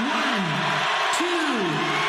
One, two.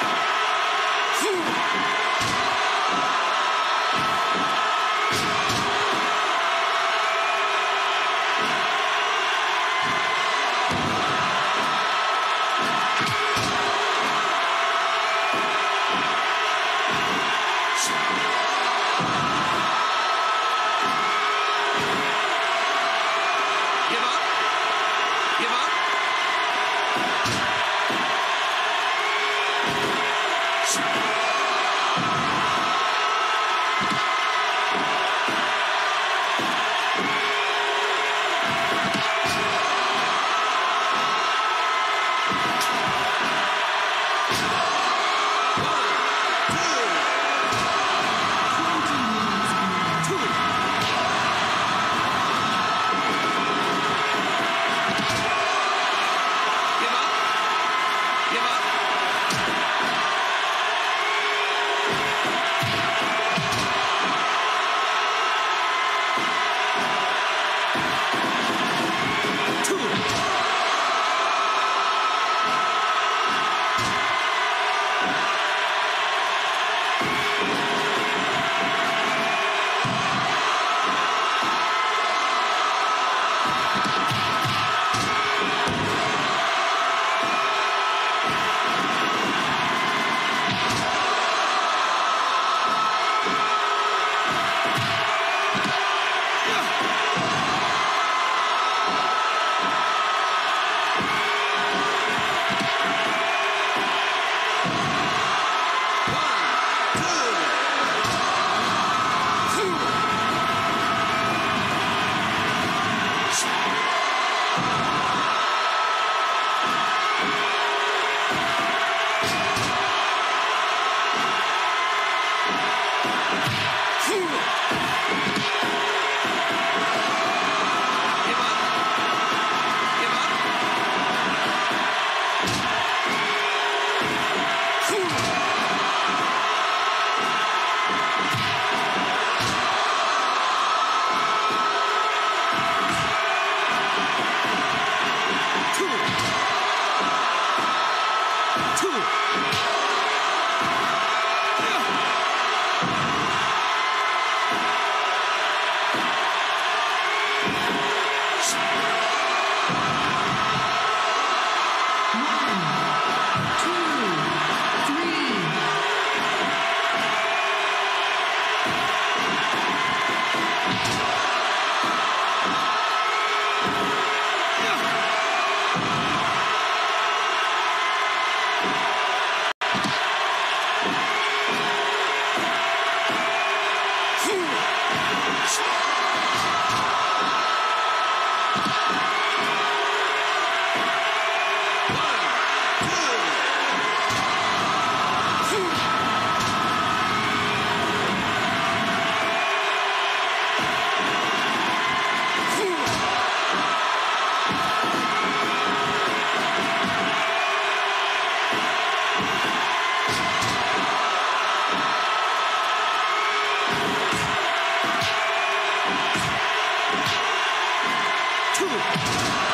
Give Tudo.